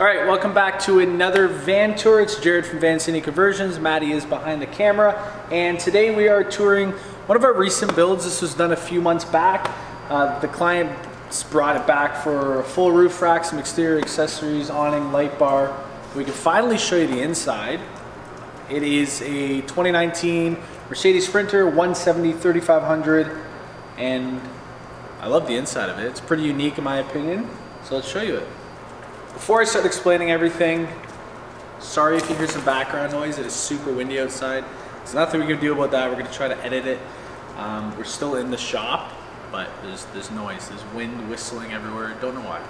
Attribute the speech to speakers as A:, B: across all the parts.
A: All right, welcome back to another van tour. It's Jared from Vancini Conversions. Maddie is behind the camera, and today we are touring one of our recent builds. This was done a few months back. Uh, the client brought it back for a full roof rack, some exterior accessories, awning, light bar. We can finally show you the inside. It is a 2019 Mercedes Sprinter 170 3500, and I love the inside of it. It's pretty unique in my opinion, so let's show you it. Before I start explaining everything, sorry if you hear some background noise. It is super windy outside. There's nothing we can do about that. We're gonna try to edit it. Um, we're still in the shop, but there's, there's noise. There's wind whistling everywhere. Don't know why.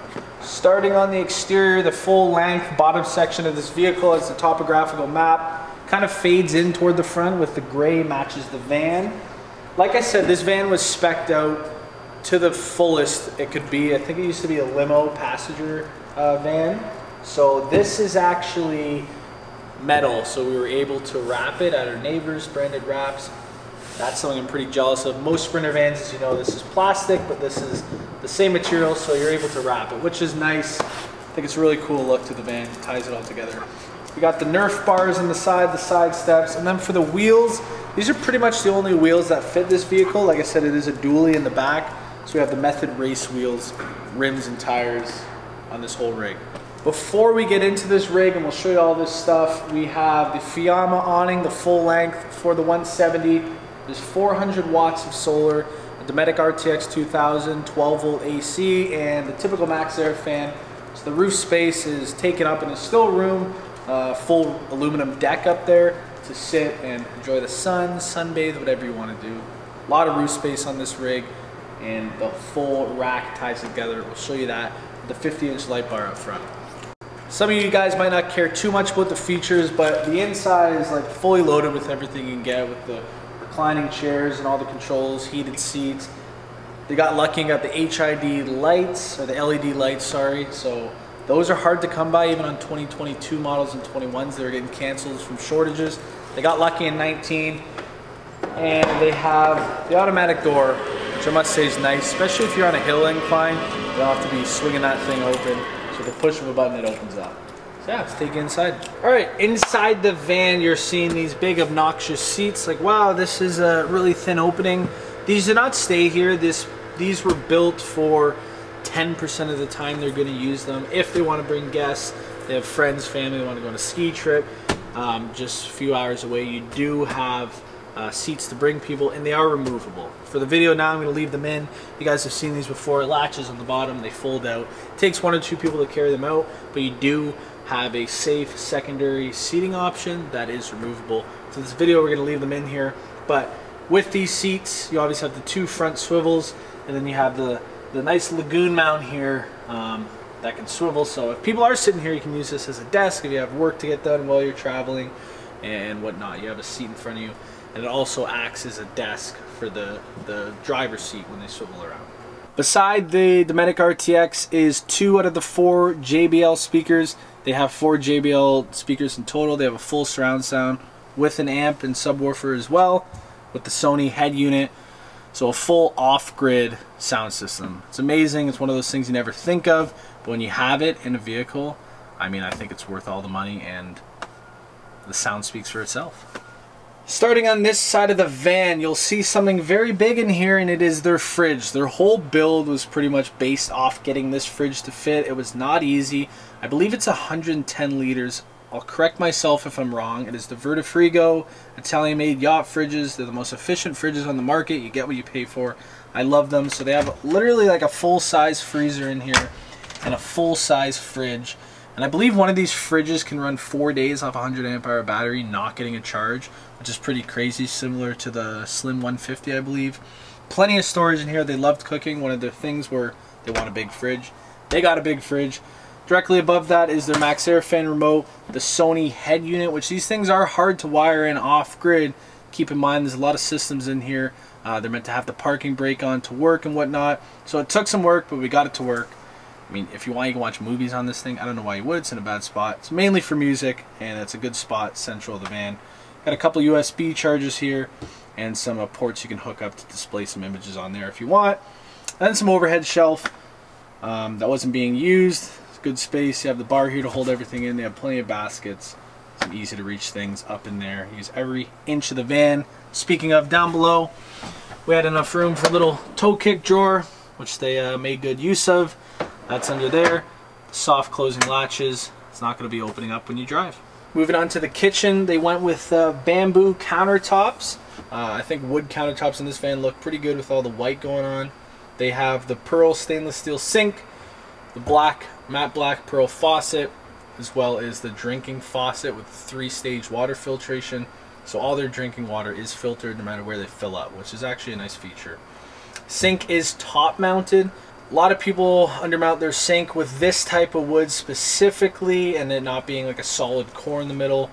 A: Starting on the exterior, the full length bottom section of this vehicle is the topographical map. Kind of fades in toward the front with the gray matches the van. Like I said, this van was specced out to the fullest it could be. I think it used to be a limo passenger uh, van. So this is actually metal, so we were able to wrap it at our neighbors, branded wraps. That's something I'm pretty jealous of. Most Sprinter vans, as you know, this is plastic, but this is the same material, so you're able to wrap it, which is nice. I think it's a really cool look to the van, it ties it all together. We got the Nerf bars on the side, the side steps, and then for the wheels, these are pretty much the only wheels that fit this vehicle. Like I said, it is a dually in the back, so we have the Method race wheels, rims and tires, on this whole rig. Before we get into this rig, and we'll show you all this stuff, we have the Fiamma awning, the full length for the 170. There's 400 watts of solar, a Dometic RTX 2000, 12 volt AC, and the typical MaxxAir fan. So the roof space is taken up and there's still room, uh, full aluminum deck up there to sit and enjoy the sun, sunbathe, whatever you want to do. A lot of roof space on this rig and the full rack ties together. We'll show you that the 50 inch light bar up front. Some of you guys might not care too much about the features, but the inside is like fully loaded with everything you can get with the reclining chairs and all the controls, heated seats. They got lucky and got the HID lights, or the LED lights, sorry. So those are hard to come by even on 2022 models and 21s. They're getting canceled from shortages. They got lucky in 19. And they have the automatic door, which I must say is nice, especially if you're on a hill incline. You don't have to be swinging that thing open. So the push of a button, it opens up. So yeah, let's take inside. All right, inside the van, you're seeing these big obnoxious seats. Like, wow, this is a really thin opening. These do not stay here. This These were built for 10% of the time they're gonna use them. If they wanna bring guests, they have friends, family, want to go on a ski trip, um, just a few hours away, you do have uh, seats to bring people and they are removable. For the video now I'm going to leave them in. You guys have seen these before. It latches on the bottom, they fold out. It takes one or two people to carry them out, but you do have a safe secondary seating option that is removable. For this video we're going to leave them in here, but with these seats you obviously have the two front swivels and then you have the, the nice Lagun mount here um, that can swivel. So if people are sitting here you can use this as a desk if you have work to get done while you're traveling and whatnot. You have a seat in front of you and it also acts as a desk for the, the driver's seat when they swivel around. Beside the Dometic RTX is two out of the four JBL speakers. They have four JBL speakers in total. They have a full surround sound with an amp and subwoofer as well with the Sony head unit. So a full off-grid sound system. It's amazing. It's one of those things you never think of, but when you have it in a vehicle, I mean, I think it's worth all the money and the sound speaks for itself. Starting on this side of the van, you'll see something very big in here and it is their fridge. Their whole build was pretty much based off getting this fridge to fit. It was not easy. I believe it's 110 liters. I'll correct myself if I'm wrong. It is the Vitrifrigo Italian-made yacht fridges. They're the most efficient fridges on the market. You get what you pay for. I love them. So they have literally like a full-size freezer in here and a full-size fridge. And I believe one of these fridges can run four days off a 100 amp hour battery, not getting a charge, which is pretty crazy, similar to the Slim 150, I believe. Plenty of storage in here. They loved cooking. One of their things were they want a big fridge. They got a big fridge. Directly above that is their MaxxAir fan remote, the Sony head unit, which these things are hard to wire in off-grid. Keep in mind there's a lot of systems in here. Uh, they're meant to have the parking brake on to work and whatnot. So it took some work, but we got it to work. I mean, if you want, you can watch movies on this thing. I don't know why you would. It's in a bad spot. It's mainly for music, and it's a good spot, central of the van. Got a couple USB chargers here, and some uh, ports you can hook up to display some images on there if you want. And some overhead shelf um, that wasn't being used. good space. You have the bar here to hold everything in. They have plenty of baskets. Some easy to reach things up in there. Use every inch of the van. Speaking of, down below, we had enough room for a little toe kick drawer, which they uh, made good use of. That's under there. Soft closing latches. It's not going to be opening up when you drive. Moving on to the kitchen, they went with uh, bamboo countertops. Uh, I think wood countertops in this van look pretty good with all the white going on. They have the pearl stainless steel sink, the black, matte black pearl faucet, as well as the drinking faucet with three-stage water filtration. So all their drinking water is filtered no matter where they fill up, which is actually a nice feature. Sink is top mounted. A lot of people undermount their sink with this type of wood specifically and it not being like a solid core in the middle.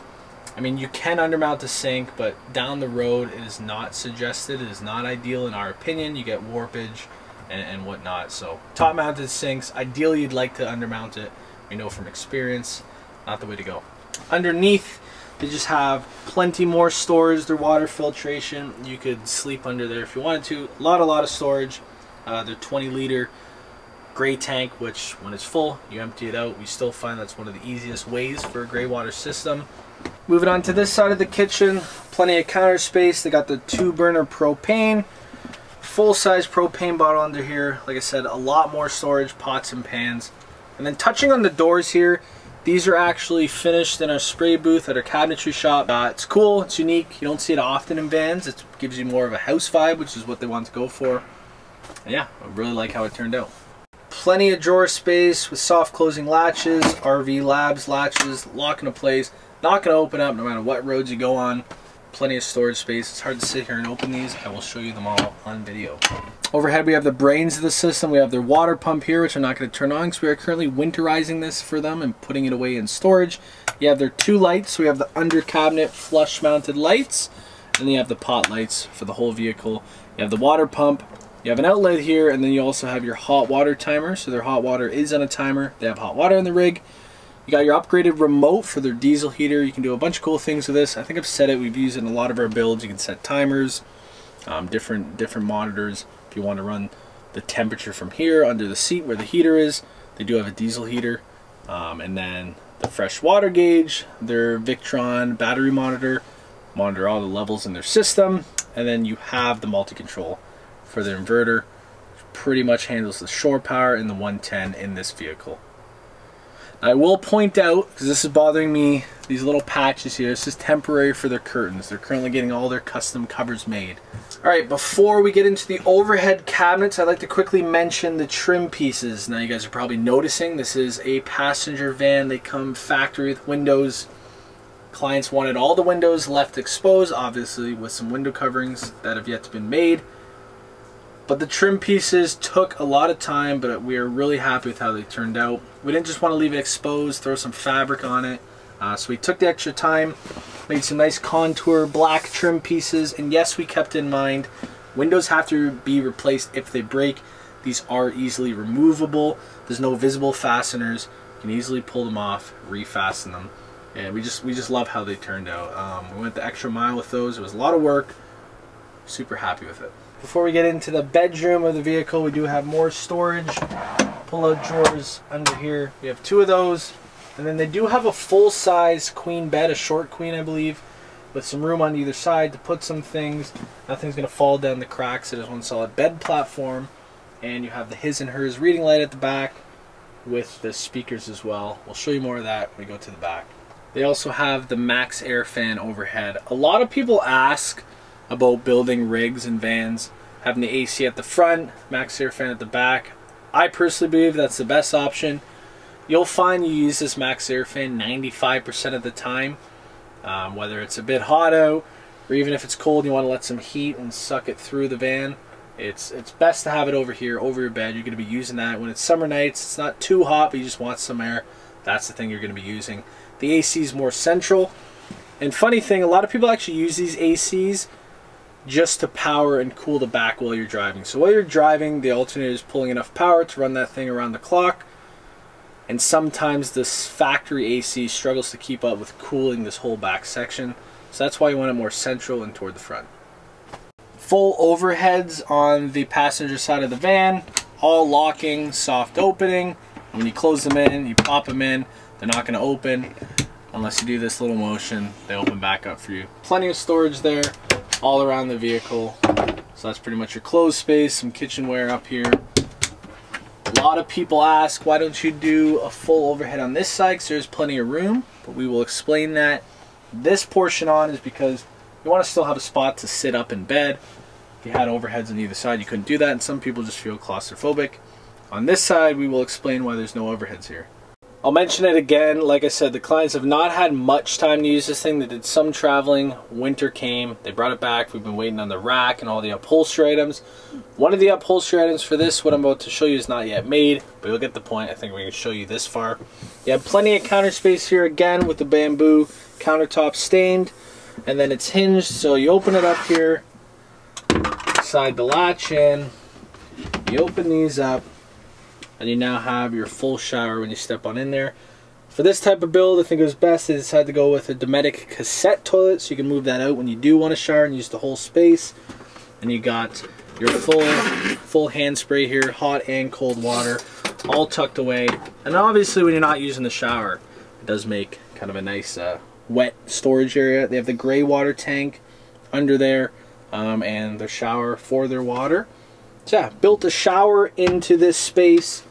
A: I mean, you can undermount the sink, but down the road it is not suggested. It is not ideal in our opinion. You get warpage and, and whatnot. So top mounted sinks, ideally you'd like to undermount it. We know from experience, not the way to go. Underneath, they just have plenty more storage. Their water filtration, you could sleep under there if you wanted to. A lot, a lot of storage. Uh, they're 20 liter gray tank, which when it's full, you empty it out. We still find that's one of the easiest ways for a gray water system. Moving on to this side of the kitchen, plenty of counter space. They got the two burner propane, full size propane bottle under here. Like I said, a lot more storage, pots and pans. And then touching on the doors here, these are actually finished in a spray booth at our cabinetry shop. Uh, it's cool, it's unique. You don't see it often in vans. It gives you more of a house vibe, which is what they want to go for. And yeah, I really like how it turned out. Plenty of drawer space with soft closing latches, RV Labs latches, lock into place. Not going to open up no matter what roads you go on. Plenty of storage space. It's hard to sit here and open these. I will show you them all on video. Overhead we have the brains of the system. We have their water pump here, which I'm not going to turn on because we are currently winterizing this for them and putting it away in storage. You have their two lights. we have the under cabinet flush mounted lights. And then you have the pot lights for the whole vehicle. You have the water pump, you have an outlet here, and then you also have your hot water timer. So their hot water is on a timer. They have hot water in the rig. You got your upgraded remote for their diesel heater. You can do a bunch of cool things with this. I think I've said it. We've used it in a lot of our builds. You can set timers, um, different different monitors. If you want to run the temperature from here under the seat where the heater is, they do have a diesel heater. Um, and then the fresh water gauge, their Victron battery monitor, monitor all the levels in their system. And then you have the multi-control for the inverter. Pretty much handles the shore power and the 110 in this vehicle. I will point out, because this is bothering me, these little patches here, this is temporary for their curtains. They're currently getting all their custom covers made. Alright, before we get into the overhead cabinets, I'd like to quickly mention the trim pieces. Now you guys are probably noticing this is a passenger van. They come factory with windows. Clients wanted all the windows left exposed, obviously with some window coverings that have yet to be made. But the trim pieces took a lot of time, but we are really happy with how they turned out. We didn't just want to leave it exposed, throw some fabric on it. Uh, so we took the extra time, made some nice contour black trim pieces, and yes, we kept in mind windows have to be replaced if they break. These are easily removable. There's no visible fasteners. You can easily pull them off, refasten them, and we just we just love how they turned out. Um, we went the extra mile with those. It was a lot of work. Super happy with it. Before we get into the bedroom of the vehicle, we do have more storage. Pull-out drawers under here. We have two of those. And then they do have a full-size queen bed, a short queen, I believe, with some room on either side to put some things. Nothing's going to fall down the cracks. It is one solid bed platform. And you have the his and hers reading light at the back with the speakers as well. We'll show you more of that when we go to the back. They also have the MaxxAir fan overhead. A lot of people ask about building rigs and vans, having the AC at the front, MaxxAir fan at the back. I personally believe that's the best option. You'll find you use this MaxxAir fan 95% of the time, um, whether it's a bit hot out or even if it's cold and you want to let some heat and suck it through the van. It's it's best to have it over here, over your bed. You're going to be using that when it's summer nights. It's not too hot, but you just want some air. That's the thing you're going to be using. The AC is more central. And funny thing, a lot of people actually use these ACs just to power and cool the back while you're driving. So while you're driving, the alternator is pulling enough power to run that thing around the clock. And sometimes this factory AC struggles to keep up with cooling this whole back section. So that's why you want it more central and toward the front. Full overheads on the passenger side of the van, all locking, soft opening. When you close them in, you pop them in, they're not gonna open unless you do this little motion, they open back up for you. Plenty of storage there all around the vehicle. So that's pretty much your clothes space, some kitchenware up here. A lot of people ask, why don't you do a full overhead on this side? Because there's plenty of room, but we will explain that. This portion on is because you want to still have a spot to sit up in bed. If you had overheads on either side, you couldn't do that, and some people just feel claustrophobic. On this side, we will explain why there's no overheads here. I'll mention it again. Like I said, the clients have not had much time to use this thing. They did some traveling. Winter came. They brought it back. We've been waiting on the rack and all the upholstery items. One of the upholstery items for this, what I'm about to show you, is not yet made, but you'll get the point. I think we can show you this far. You have plenty of counter space here again with the bamboo countertop stained. And then it's hinged, so you open it up here, slide the latch in, you open these up, and you now have your full shower when you step on in there. For this type of build, I think it was best they decided to go with a Dometic cassette toilet so you can move that out when you do want to shower and use the whole space. And you got your full full hand spray here, hot and cold water, all tucked away. And obviously when you're not using the shower, it does make kind of a nice uh, wet storage area. They have the gray water tank under there um, and the shower for their water. So yeah, built a shower into this space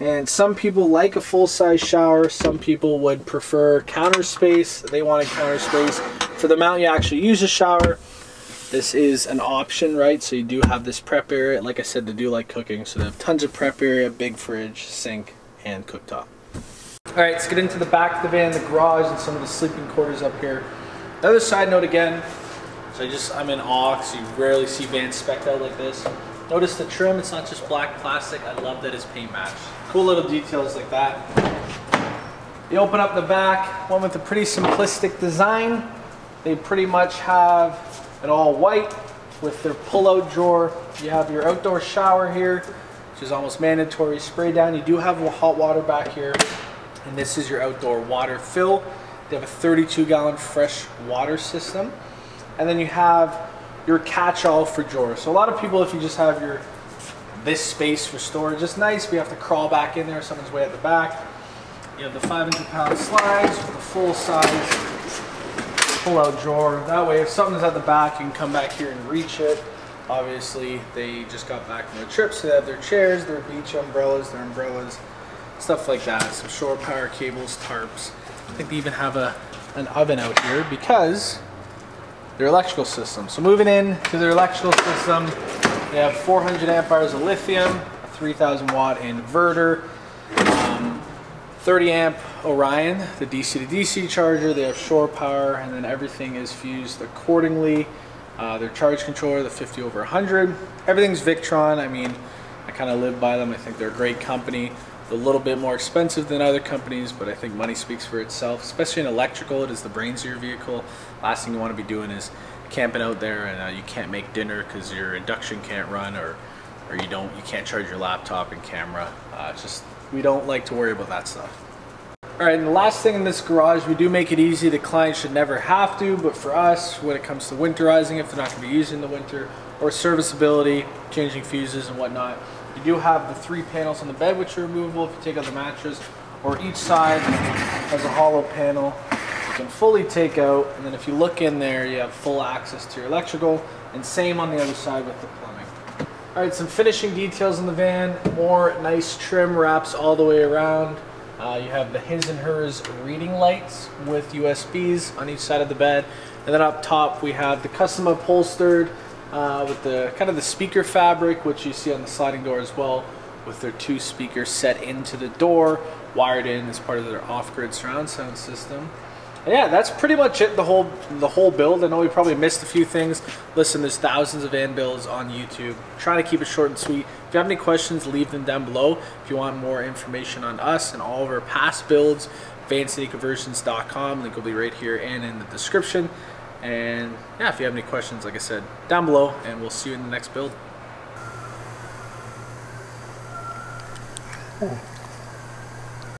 A: and some people like a full-size shower. Some people would prefer counter space. They want a counter space. For the amount you actually use a shower, this is an option, right? So you do have this prep area. Like I said, they do like cooking. So they have tons of prep area, big fridge, sink, and cooktop. All right, let's get into the back of the van, the garage, and some of the sleeping quarters up here. Another side note again, so I just, I'm in awe because you rarely see vans spec out like this. Notice the trim, it's not just black plastic. I love that it's paint matched. Cool little details like that. You open up the back, one with a pretty simplistic design. They pretty much have it all white with their pull-out drawer. You have your outdoor shower here, which is almost mandatory. Spray down. You do have a hot water back here. And this is your outdoor water fill. They have a 32 gallon fresh water system. And then you have your catch-all for drawers. So a lot of people, if you just have your this space for storage is nice. We have to crawl back in there. Someone's way at the back. You have the 500 pound slides with the full size pull out drawer. That way if something's at the back, you can come back here and reach it. Obviously, they just got back from their trip, so they have their chairs, their beach umbrellas, their umbrellas, stuff like that. Some shore power cables, tarps. I think they even have a an oven out here because their electrical system. So moving in to their electrical system, they have 400 amp hours of lithium, a 3000 watt inverter, um, 30 amp Orion, the DC to DC charger. They have shore power, and then everything is fused accordingly. Uh, their charge controller, the 50 over 100. Everything's Victron. I mean, I kind of live by them. I think they're a great company. a little bit more expensive than other companies, but I think money speaks for itself, especially in electrical. It is the brains of your vehicle. Last thing you want to be doing is camping out there and uh, you can't make dinner because your induction can't run or or you don't you can't charge your laptop and camera. Uh, just we don't like to worry about that stuff. All right and the last thing in this garage we do make it easy. The client should never have to but for us when it comes to winterizing if they're not going to be using the winter or serviceability changing fuses and whatnot you do have the three panels on the bed which are removable if you take out the mattress or each side has a hollow panel can fully take out and then if you look in there you have full access to your electrical and same on the other side with the plumbing. Alright some finishing details in the van, more nice trim wraps all the way around. Uh, you have the his and hers reading lights with USBs on each side of the bed and then up top we have the custom upholstered uh, with the kind of the speaker fabric which you see on the sliding door as well with their two speakers set into the door wired in as part of their off-grid surround sound system yeah, that's pretty much it. The whole the whole build. I know we probably missed a few things. Listen, there's thousands of van builds on YouTube. Try to keep it short and sweet. If you have any questions, leave them down below. If you want more information on us and all of our past builds, vanciniconversions.com. Link will be right here and in the description. And yeah, if you have any questions, like I said, down below, and we'll see you in the next build. Oh.